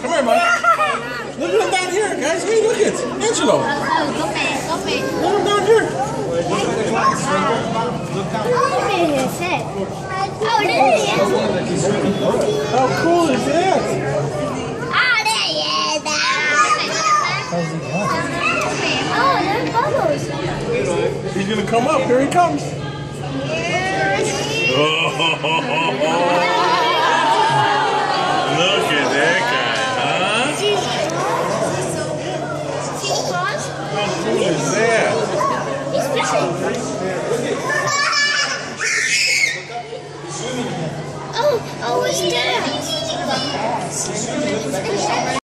Come here, Mike. Look at him down here, guys. Hey, look at Angelo. Look him down here. Oh, there he is. How cool is that? Oh, there he is. Oh, there's bubbles gonna come up. Here he comes. Oh, look at that guy, huh? How cool is that? He's fishing. Oh, oh, he's dead.